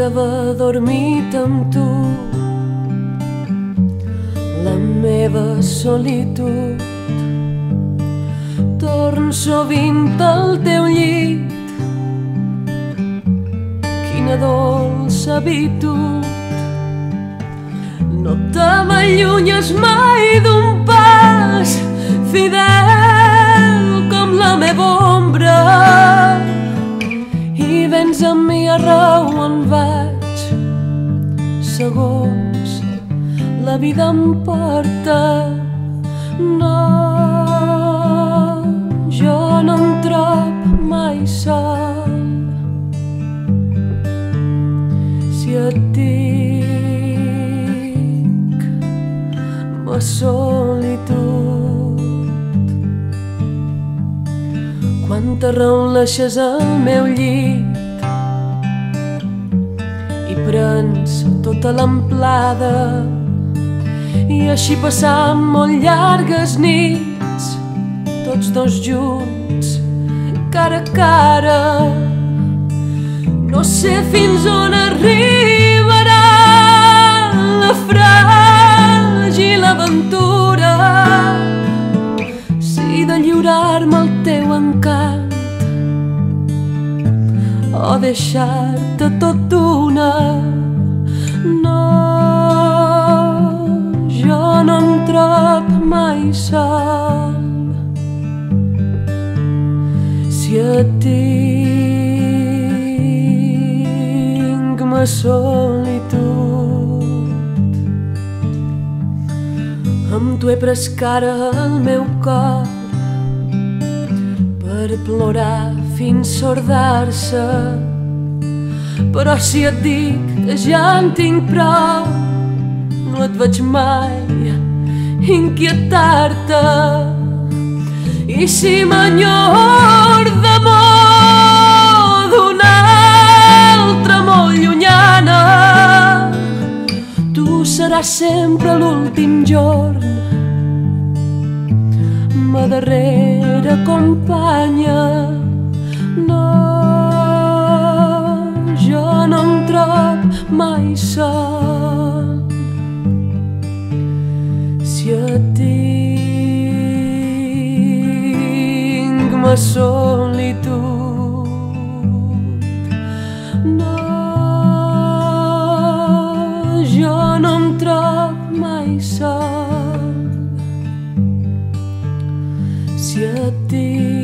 d'haver dormit amb tu. La meva solitud. Torn sovint al teu llit. Quina dolça habitud. No te m'allunyes mai d'un pas fidel com la meva ombra vens amb mi arreu on vaig. Segons la vida em porta no jo no em trob mai sol. Si et dic ma solitud quan t'arrauleixes al meu llit prens tota l'amplada. I així passam molt llargues nits tots dos junts cara a cara. No sé fins on arribarà la fràgil aventura. Si de lliurar-me el teu encant o deixar-te tot d'una no jo no em trob mai sol. Si et tinc ma solitud amb tu he pres cara al meu cor per plorar fins sordar-se però si et dic que ja en tinc prou no et veig mai inquietar-te. I si m'enyor d'amor d'una altra molt llunyana tu seràs sempre l'últim jorn ma darrera companya. No mai si et tinc ma solitud no jo no em trob mai sol. Si et tinc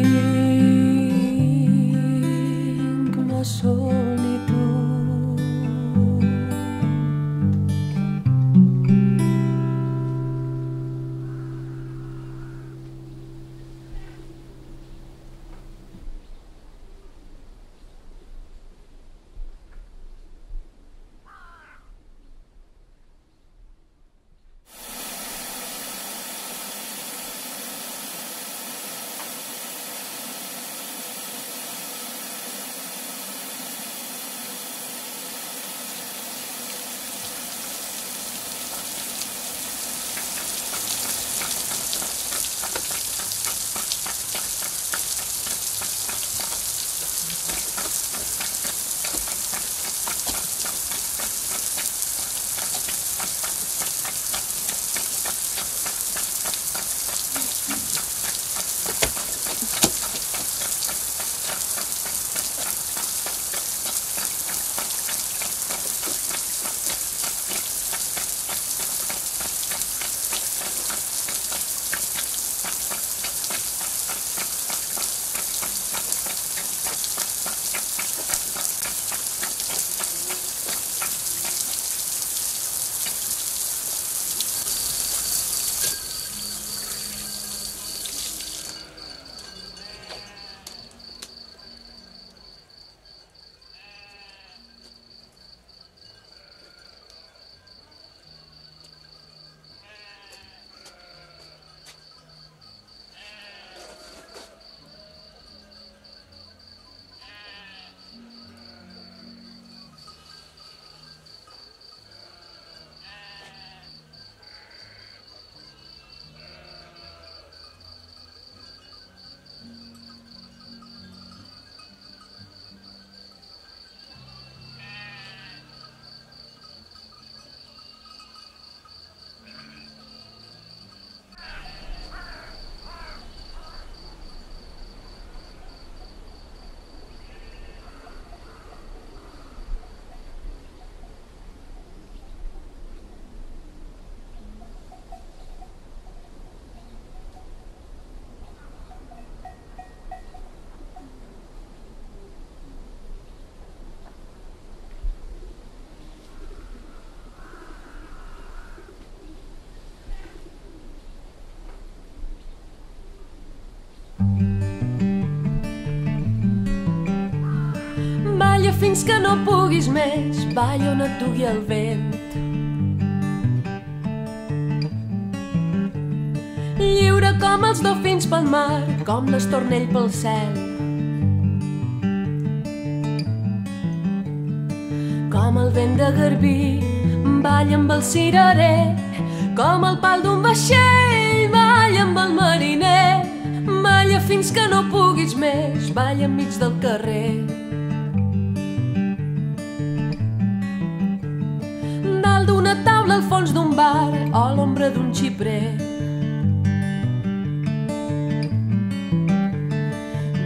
fins que no puguis més, balla on et dugui el vent. Lliure com els dofins pel mar, com l'estornell pel cel. Com el vent de Garbí, balla amb el cirerer, com el pal d'un vaixell, balla amb el mariner. Balla fins que no puguis més, balla enmig del carrer. Al fons d'un bar o l'ombra d'un xiprer.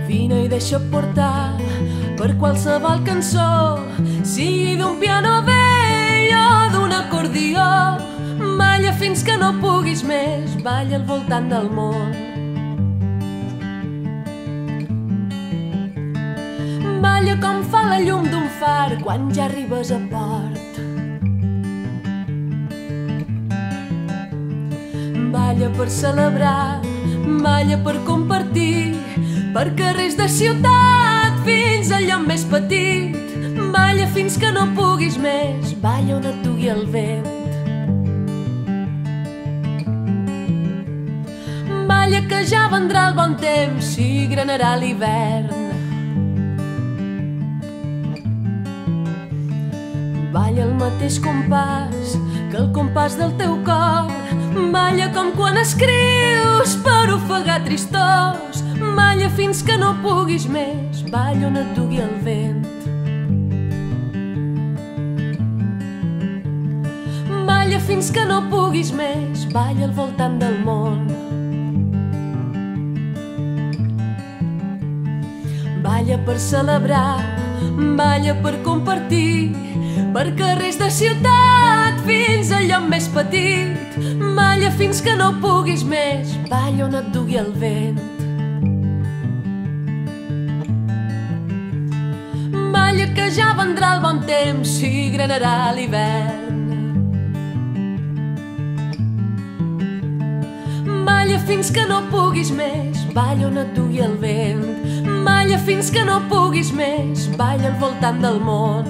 Vine i deixa portar per qualsevol cançó, sigui d'un piano vell o d'un acordió. Balla fins que no puguis més, balla al voltant del món. Balla com fa la llum d'un far quan ja arribes a port. Balla per celebrar, balla per compartir, per carrers de ciutat fins al lloc més petit. Balla fins que no puguis més, balla on et dugui el vent. Balla que ja vendrà el bon temps i granarà l'hivern. Balla el mateix compàs que el compàs del teu cor. Balla com quan escrius per ofegar tristors. Balla fins que no puguis més, balla on et dugui el vent. Balla fins que no puguis més, balla al voltant del món. Balla per celebrar, balla per compartir, per carrers de ciutat fins al lloc més petit. Balla fins que no puguis més, balla on et dugui el vent. Balla que ja vendrà el bon temps i granarà l'hivern. Balla fins que no puguis més, balla on et dugui el vent. Balla fins que no puguis més, balla al voltant del món.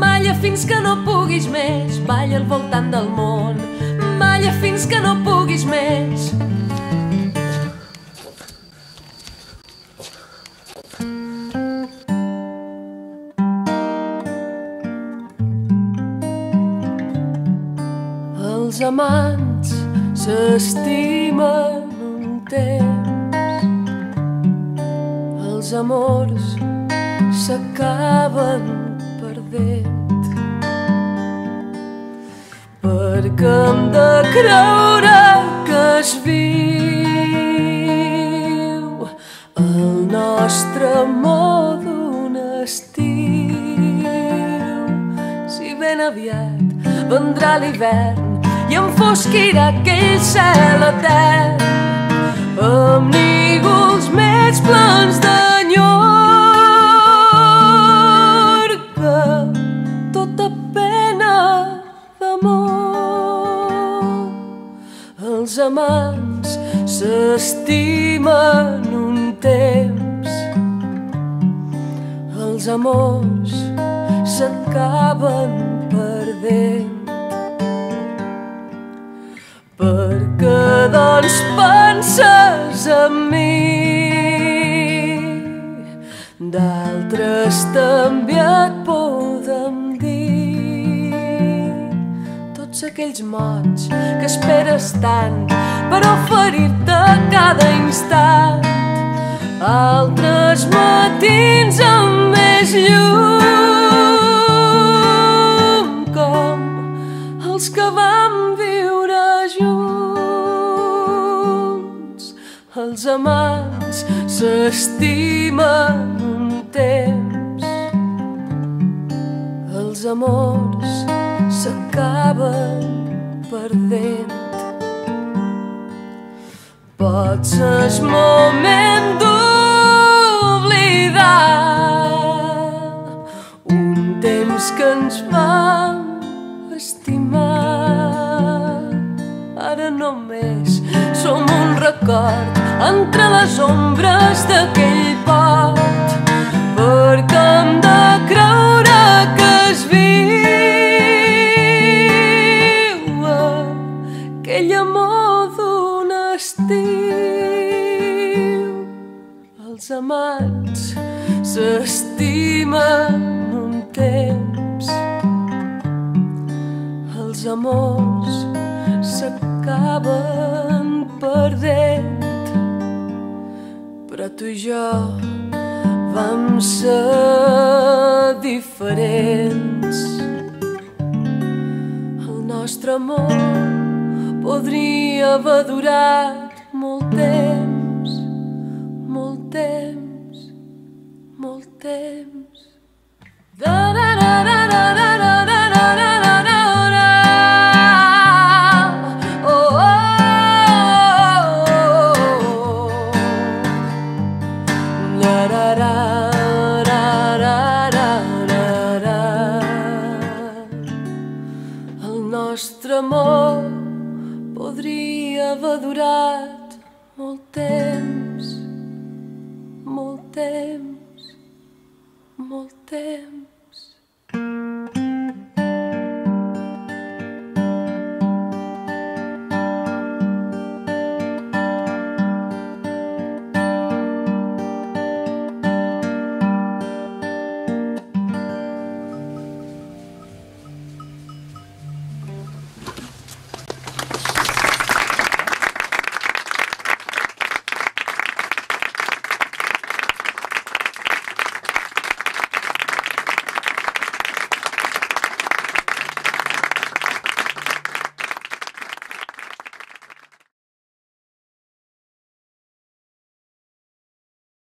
Balla fins que no puguis més, balla al voltant del món. Balla fins que no puguis més. Els amants s'estimen un temps els amors s'acaben perdent perquè hem de creure que es viu el nostre amor d'un estiu. Si ben aviat vendrà l'hivern i enfosquirà aquell cel etern. Amb nígols més plens d'enyor amants s'estimen un temps. Els amors s'acaben perdent perquè doncs penses en mi d'altres també et poden aquells mots que esperes tant per oferir-te cada instant. Altres matins amb més llum com els que vam viure junts. Els amants s'estimen un temps. Els amors s'acaben perdent. Potser és moment d'oblidar un temps que ens vam estimar. Ara només som un record entre les ombres d'aquell amors s'acaben perdent, però tu i jo vam ser diferents. El nostre amor podria haver durat molt temps, amor podria haver durat molt temps, molt temps, molt temps.